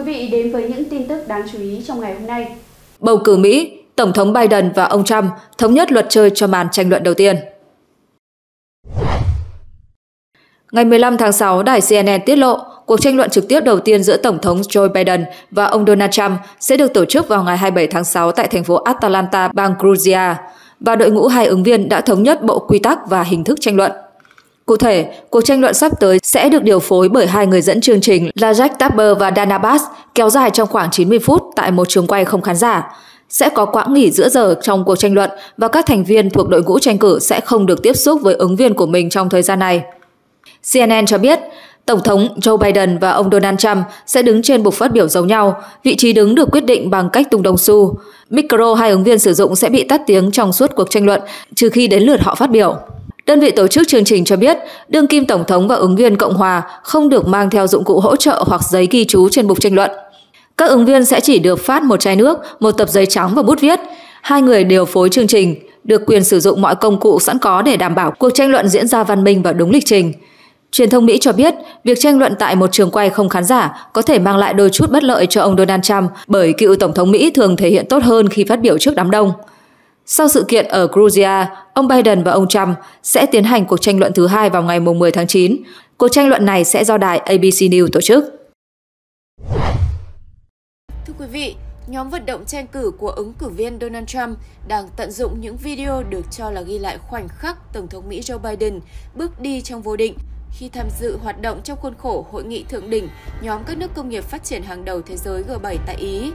quý vị đến với những tin tức đáng chú ý trong ngày hôm nay. Bầu cử Mỹ, Tổng thống Biden và ông Trump thống nhất luật chơi cho màn tranh luận đầu tiên. Ngày 15 tháng 6, đài CNN tiết lộ cuộc tranh luận trực tiếp đầu tiên giữa Tổng thống Joe Biden và ông Donald Trump sẽ được tổ chức vào ngày 27 tháng 6 tại thành phố Atlanta, bang Georgia, và đội ngũ hai ứng viên đã thống nhất bộ quy tắc và hình thức tranh luận. Cụ thể, cuộc tranh luận sắp tới sẽ được điều phối bởi hai người dẫn chương trình là Jack Tapper và Dana Bass, kéo dài trong khoảng 90 phút tại một trường quay không khán giả. Sẽ có quãng nghỉ giữa giờ trong cuộc tranh luận và các thành viên thuộc đội ngũ tranh cử sẽ không được tiếp xúc với ứng viên của mình trong thời gian này. CNN cho biết, Tổng thống Joe Biden và ông Donald Trump sẽ đứng trên bục phát biểu giống nhau, vị trí đứng được quyết định bằng cách tung đồng xu. Micro hai ứng viên sử dụng sẽ bị tắt tiếng trong suốt cuộc tranh luận, trừ khi đến lượt họ phát biểu. Đơn vị tổ chức chương trình cho biết, đương kim tổng thống và ứng viên Cộng hòa không được mang theo dụng cụ hỗ trợ hoặc giấy ghi chú trên bục tranh luận. Các ứng viên sẽ chỉ được phát một chai nước, một tập giấy trắng và bút viết. Hai người điều phối chương trình, được quyền sử dụng mọi công cụ sẵn có để đảm bảo cuộc tranh luận diễn ra văn minh và đúng lịch trình. Truyền thông Mỹ cho biết, việc tranh luận tại một trường quay không khán giả có thể mang lại đôi chút bất lợi cho ông Donald Trump bởi cựu Tổng thống Mỹ thường thể hiện tốt hơn khi phát biểu trước đám đông. Sau sự kiện ở Georgia, ông Biden và ông Trump sẽ tiến hành cuộc tranh luận thứ hai vào ngày 10 tháng 9. Cuộc tranh luận này sẽ do đài ABC News tổ chức. Thưa quý vị, nhóm vận động tranh cử của ứng cử viên Donald Trump đang tận dụng những video được cho là ghi lại khoảnh khắc Tổng thống Mỹ Joe Biden bước đi trong vô định khi tham dự hoạt động trong khuôn khổ hội nghị thượng đỉnh nhóm các nước công nghiệp phát triển hàng đầu thế giới G7 tại Ý.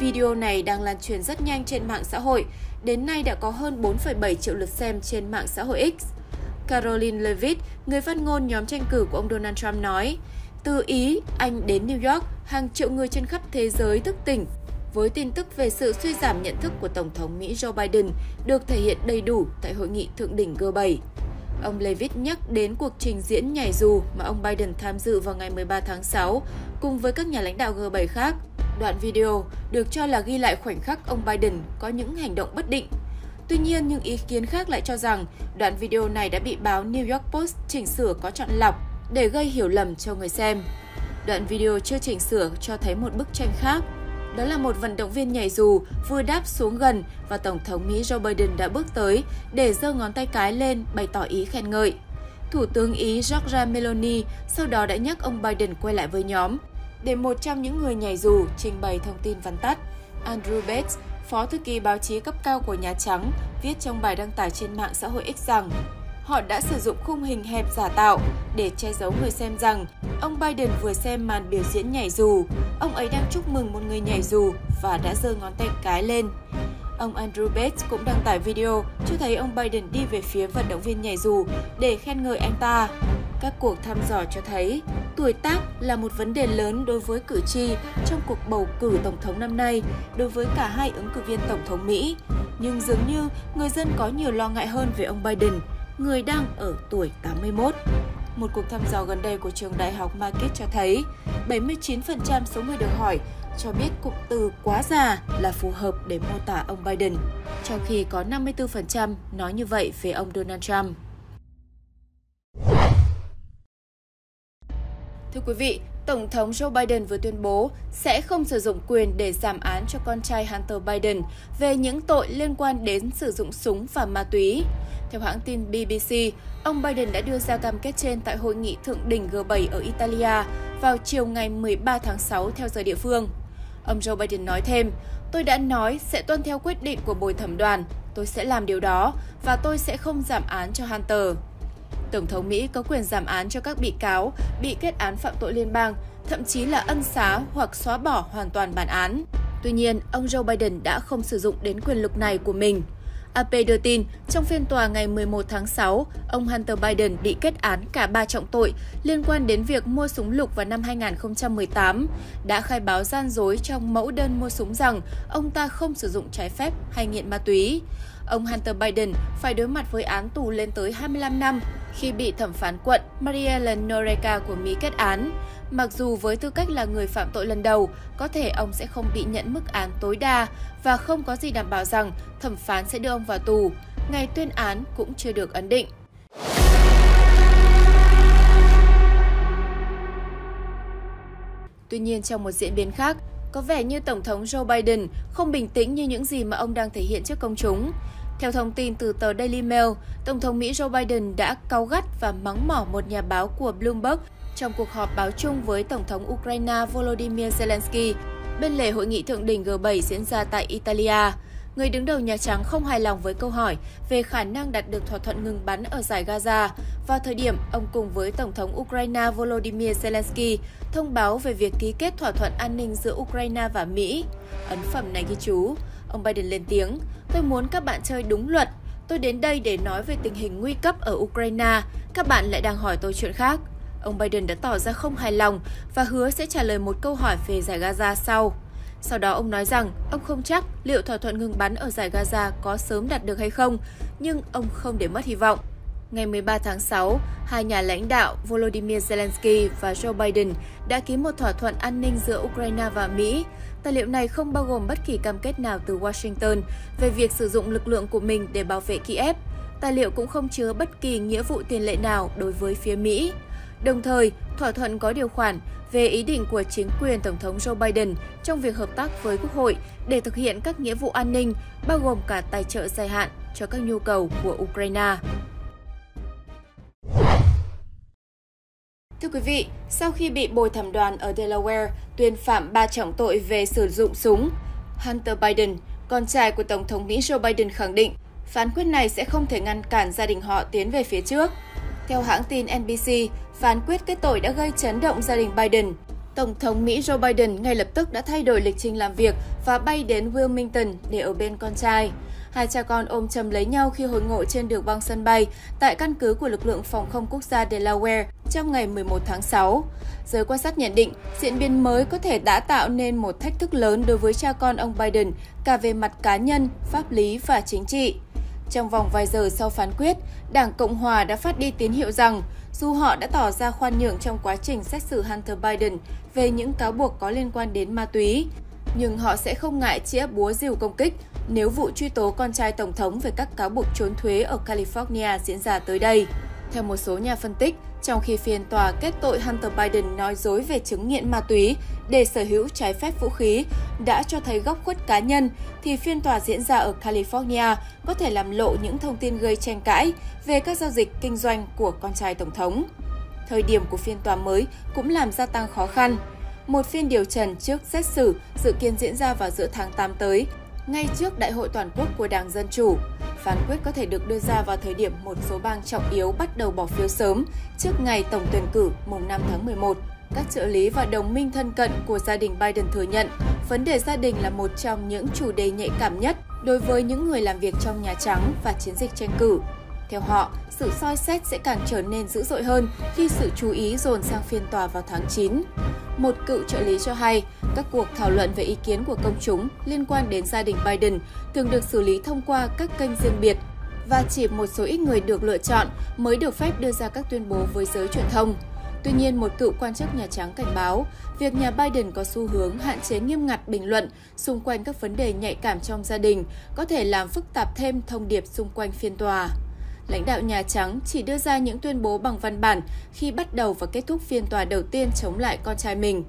Video này đang lan truyền rất nhanh trên mạng xã hội, đến nay đã có hơn 4,7 triệu lượt xem trên mạng xã hội X. Caroline Levitt, người phát ngôn nhóm tranh cử của ông Donald Trump nói, từ Ý, Anh đến New York, hàng triệu người trên khắp thế giới thức tỉnh với tin tức về sự suy giảm nhận thức của Tổng thống Mỹ Joe Biden được thể hiện đầy đủ tại hội nghị thượng đỉnh G7. Ông Levitt nhắc đến cuộc trình diễn nhảy dù mà ông Biden tham dự vào ngày 13 tháng 6 cùng với các nhà lãnh đạo G7 khác. Đoạn video được cho là ghi lại khoảnh khắc ông Biden có những hành động bất định. Tuy nhiên, những ý kiến khác lại cho rằng đoạn video này đã bị báo New York Post chỉnh sửa có chọn lọc để gây hiểu lầm cho người xem. Đoạn video chưa chỉnh sửa cho thấy một bức tranh khác đó là một vận động viên nhảy dù vừa đáp xuống gần và Tổng thống Mỹ Joe Biden đã bước tới để giơ ngón tay cái lên bày tỏ ý khen ngợi. Thủ tướng Ý Giorgia Meloni sau đó đã nhắc ông Biden quay lại với nhóm. Để một trong những người nhảy dù trình bày thông tin vắn tắt, Andrew Bates, phó thư ký báo chí cấp cao của Nhà Trắng, viết trong bài đăng tải trên mạng xã hội X rằng họ đã sử dụng khung hình hẹp giả tạo để che giấu người xem rằng ông Biden vừa xem màn biểu diễn nhảy dù. Ông ấy đang chúc mừng một người nhảy dù và đã giơ ngón tay cái lên. Ông Andrew Bates cũng đăng tải video cho thấy ông Biden đi về phía vận động viên nhảy dù để khen ngợi anh ta. Các cuộc thăm dò cho thấy tuổi tác là một vấn đề lớn đối với cử tri trong cuộc bầu cử tổng thống năm nay đối với cả hai ứng cử viên tổng thống Mỹ. Nhưng dường như người dân có nhiều lo ngại hơn về ông Biden người đang ở tuổi 81. Một cuộc thăm dò gần đây của trường đại học Market cho thấy 79% số người được hỏi cho biết cụm từ quá già là phù hợp để mô tả ông Biden, trong khi có 54% nói như vậy về ông Donald Trump. Thưa quý vị, Tổng thống Joe Biden vừa tuyên bố sẽ không sử dụng quyền để giảm án cho con trai Hunter Biden về những tội liên quan đến sử dụng súng và ma túy. Theo hãng tin BBC, ông Biden đã đưa ra cam kết trên tại hội nghị thượng đỉnh G7 ở Italia vào chiều ngày 13 tháng 6 theo giờ địa phương. Ông Joe Biden nói thêm, tôi đã nói sẽ tuân theo quyết định của bồi thẩm đoàn, tôi sẽ làm điều đó và tôi sẽ không giảm án cho Hunter. Tổng thống Mỹ có quyền giảm án cho các bị cáo bị kết án phạm tội liên bang, thậm chí là ân xá hoặc xóa bỏ hoàn toàn bản án. Tuy nhiên, ông Joe Biden đã không sử dụng đến quyền lực này của mình. AP đưa tin, trong phiên tòa ngày 11 tháng 6, ông Hunter Biden bị kết án cả ba trọng tội liên quan đến việc mua súng lục vào năm 2018, đã khai báo gian dối trong mẫu đơn mua súng rằng ông ta không sử dụng trái phép hay nghiện ma túy. Ông Hunter Biden phải đối mặt với án tù lên tới 25 năm khi bị thẩm phán quận Mariellen Noreika của Mỹ kết án. Mặc dù với tư cách là người phạm tội lần đầu, có thể ông sẽ không bị nhận mức án tối đa và không có gì đảm bảo rằng thẩm phán sẽ đưa ông vào tù. Ngày tuyên án cũng chưa được ấn định. Tuy nhiên, trong một diễn biến khác, có vẻ như Tổng thống Joe Biden không bình tĩnh như những gì mà ông đang thể hiện trước công chúng. Theo thông tin từ tờ Daily Mail, Tổng thống Mỹ Joe Biden đã cáu gắt và mắng mỏ một nhà báo của Bloomberg trong cuộc họp báo chung với Tổng thống Ukraine Volodymyr Zelensky bên lề hội nghị thượng đỉnh G7 diễn ra tại Italia. Người đứng đầu Nhà Trắng không hài lòng với câu hỏi về khả năng đạt được thỏa thuận ngừng bắn ở giải Gaza vào thời điểm ông cùng với Tổng thống Ukraine Volodymyr Zelensky thông báo về việc ký kết thỏa thuận an ninh giữa Ukraine và Mỹ. Ấn phẩm này ghi chú, ông Biden lên tiếng, tôi muốn các bạn chơi đúng luật. Tôi đến đây để nói về tình hình nguy cấp ở Ukraine, các bạn lại đang hỏi tôi chuyện khác. Ông Biden đã tỏ ra không hài lòng và hứa sẽ trả lời một câu hỏi về giải Gaza sau. Sau đó ông nói rằng ông không chắc liệu thỏa thuận ngừng bắn ở giải Gaza có sớm đạt được hay không, nhưng ông không để mất hy vọng. Ngày 13 tháng 6, hai nhà lãnh đạo Volodymyr Zelensky và Joe Biden đã ký một thỏa thuận an ninh giữa Ukraine và Mỹ. Tài liệu này không bao gồm bất kỳ cam kết nào từ Washington về việc sử dụng lực lượng của mình để bảo vệ Kiev. Tài liệu cũng không chứa bất kỳ nghĩa vụ tiền lệ nào đối với phía Mỹ. Đồng thời, thỏa thuận có điều khoản về ý định của chính quyền Tổng thống Joe Biden trong việc hợp tác với Quốc hội để thực hiện các nghĩa vụ an ninh, bao gồm cả tài trợ dài hạn cho các nhu cầu của Ukraine. Thưa quý vị, sau khi bị bồi thẩm đoàn ở Delaware tuyên phạm ba trọng tội về sử dụng súng, Hunter Biden, con trai của Tổng thống Mỹ Joe Biden khẳng định phán quyết này sẽ không thể ngăn cản gia đình họ tiến về phía trước. Theo hãng tin NBC, phán quyết kết tội đã gây chấn động gia đình Biden. Tổng thống Mỹ Joe Biden ngay lập tức đã thay đổi lịch trình làm việc và bay đến Wilmington để ở bên con trai. Hai cha con ôm chầm lấy nhau khi hội ngộ trên đường băng sân bay tại căn cứ của lực lượng phòng không quốc gia Delaware trong ngày 11 tháng 6. Giới quan sát nhận định, diễn biến mới có thể đã tạo nên một thách thức lớn đối với cha con ông Biden cả về mặt cá nhân, pháp lý và chính trị. Trong vòng vài giờ sau phán quyết, Đảng Cộng Hòa đã phát đi tín hiệu rằng dù họ đã tỏ ra khoan nhượng trong quá trình xét xử Hunter Biden về những cáo buộc có liên quan đến ma túy, nhưng họ sẽ không ngại chĩa búa rìu công kích nếu vụ truy tố con trai Tổng thống về các cáo buộc trốn thuế ở California diễn ra tới đây. Theo một số nhà phân tích, trong khi phiên tòa kết tội Hunter Biden nói dối về chứng nghiện ma túy để sở hữu trái phép vũ khí đã cho thấy góc khuất cá nhân, thì phiên tòa diễn ra ở California có thể làm lộ những thông tin gây tranh cãi về các giao dịch kinh doanh của con trai Tổng thống. Thời điểm của phiên tòa mới cũng làm gia tăng khó khăn. Một phiên điều trần trước xét xử dự kiến diễn ra vào giữa tháng 8 tới, ngay trước Đại hội Toàn quốc của Đảng Dân Chủ. Phán quyết có thể được đưa ra vào thời điểm một số bang trọng yếu bắt đầu bỏ phiếu sớm trước ngày tổng tuyển cử mùng 5 tháng 11. Các trợ lý và đồng minh thân cận của gia đình Biden thừa nhận vấn đề gia đình là một trong những chủ đề nhạy cảm nhất đối với những người làm việc trong Nhà Trắng và chiến dịch tranh cử. Theo họ, sự soi xét sẽ càng trở nên dữ dội hơn khi sự chú ý dồn sang phiên tòa vào tháng 9. Một cựu trợ lý cho hay, các cuộc thảo luận về ý kiến của công chúng liên quan đến gia đình Biden thường được xử lý thông qua các kênh riêng biệt và chỉ một số ít người được lựa chọn mới được phép đưa ra các tuyên bố với giới truyền thông. Tuy nhiên, một cựu quan chức Nhà Trắng cảnh báo, việc nhà Biden có xu hướng hạn chế nghiêm ngặt bình luận xung quanh các vấn đề nhạy cảm trong gia đình có thể làm phức tạp thêm thông điệp xung quanh phiên tòa lãnh đạo Nhà Trắng chỉ đưa ra những tuyên bố bằng văn bản khi bắt đầu và kết thúc phiên tòa đầu tiên chống lại con trai mình.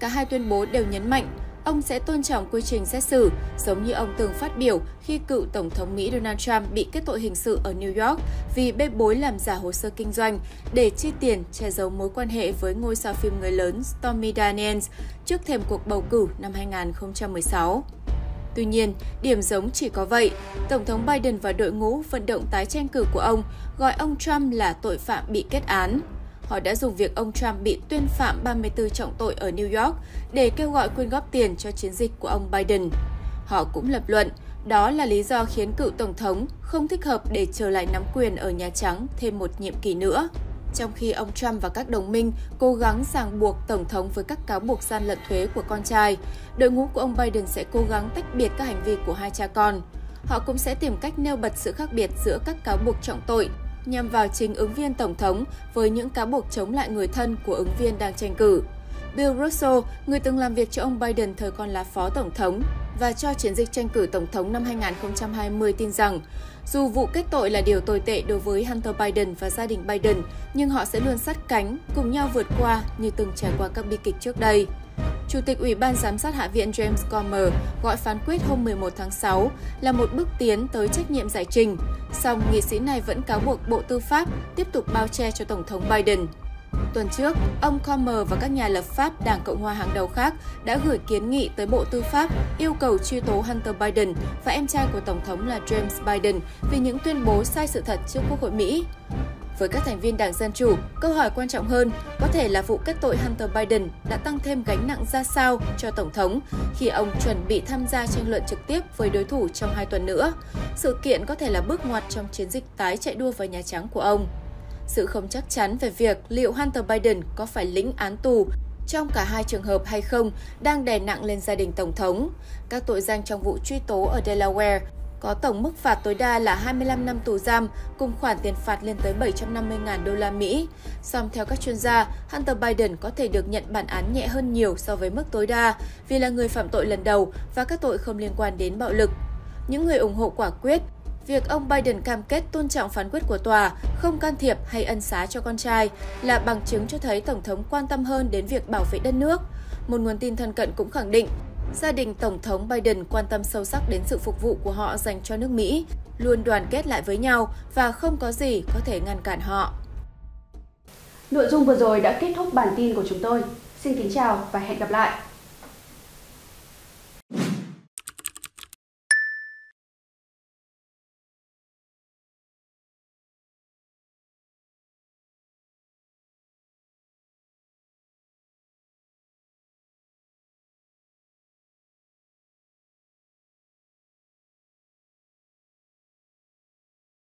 Cả hai tuyên bố đều nhấn mạnh ông sẽ tôn trọng quy trình xét xử, giống như ông từng phát biểu khi cựu Tổng thống Mỹ Donald Trump bị kết tội hình sự ở New York vì bê bối làm giả hồ sơ kinh doanh để chi tiền che giấu mối quan hệ với ngôi sao phim người lớn Stormy Daniels trước thềm cuộc bầu cử năm 2016. Tuy nhiên, điểm giống chỉ có vậy. Tổng thống Biden và đội ngũ vận động tái tranh cử của ông gọi ông Trump là tội phạm bị kết án. Họ đã dùng việc ông Trump bị tuyên phạm 34 trọng tội ở New York để kêu gọi quyên góp tiền cho chiến dịch của ông Biden. Họ cũng lập luận đó là lý do khiến cựu tổng thống không thích hợp để trở lại nắm quyền ở Nhà Trắng thêm một nhiệm kỳ nữa. Trong khi ông Trump và các đồng minh cố gắng ràng buộc Tổng thống với các cáo buộc gian lận thuế của con trai, đội ngũ của ông Biden sẽ cố gắng tách biệt các hành vi của hai cha con. Họ cũng sẽ tìm cách nêu bật sự khác biệt giữa các cáo buộc trọng tội nhằm vào chính ứng viên Tổng thống với những cáo buộc chống lại người thân của ứng viên đang tranh cử. Bill Russell, người từng làm việc cho ông Biden thời còn là phó tổng thống và cho chiến dịch tranh cử tổng thống năm 2020 tin rằng dù vụ kết tội là điều tồi tệ đối với Hunter Biden và gia đình Biden, nhưng họ sẽ luôn sát cánh, cùng nhau vượt qua như từng trải qua các bi kịch trước đây. Chủ tịch Ủy ban Giám sát Hạ viện James Comer gọi phán quyết hôm 11 tháng 6 là một bước tiến tới trách nhiệm giải trình. Song, nghị sĩ này vẫn cáo buộc Bộ Tư pháp tiếp tục bao che cho Tổng thống Biden. Tuần trước, ông Comer và các nhà lập pháp Đảng Cộng hòa hàng đầu khác đã gửi kiến nghị tới Bộ Tư pháp yêu cầu truy tố Hunter Biden và em trai của Tổng thống là James Biden vì những tuyên bố sai sự thật trước Quốc hội Mỹ. Với các thành viên Đảng Dân Chủ, câu hỏi quan trọng hơn có thể là vụ kết tội Hunter Biden đã tăng thêm gánh nặng ra sao cho Tổng thống khi ông chuẩn bị tham gia tranh luận trực tiếp với đối thủ trong hai tuần nữa. Sự kiện có thể là bước ngoặt trong chiến dịch tái chạy đua vào Nhà Trắng của ông. Sự không chắc chắn về việc liệu Hunter Biden có phải lĩnh án tù trong cả hai trường hợp hay không đang đè nặng lên gia đình Tổng thống. Các tội danh trong vụ truy tố ở Delaware có tổng mức phạt tối đa là 25 năm tù giam cùng khoản tiền phạt lên tới 750.000 đô la Mỹ. Song theo các chuyên gia, Hunter Biden có thể được nhận bản án nhẹ hơn nhiều so với mức tối đa vì là người phạm tội lần đầu và các tội không liên quan đến bạo lực. Những người ủng hộ quả quyết Việc ông Biden cam kết tôn trọng phán quyết của tòa, không can thiệp hay ân xá cho con trai là bằng chứng cho thấy Tổng thống quan tâm hơn đến việc bảo vệ đất nước. Một nguồn tin thân cận cũng khẳng định, gia đình Tổng thống Biden quan tâm sâu sắc đến sự phục vụ của họ dành cho nước Mỹ, luôn đoàn kết lại với nhau và không có gì có thể ngăn cản họ. Nội dung vừa rồi đã kết thúc bản tin của chúng tôi. Xin kính chào và hẹn gặp lại!